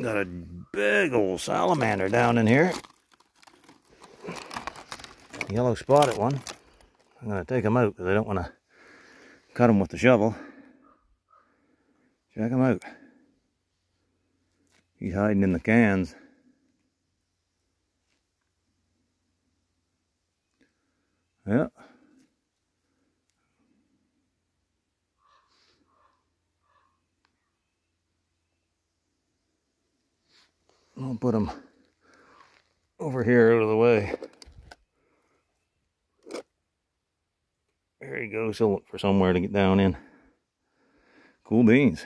Got a big old salamander down in here. Yellow spotted one. I'm going to take him out because I don't want to cut him with the shovel. Check him out. He's hiding in the cans. Yeah. I'll put him over here out of the way. There he goes. He'll look for somewhere to get down in. Cool beans.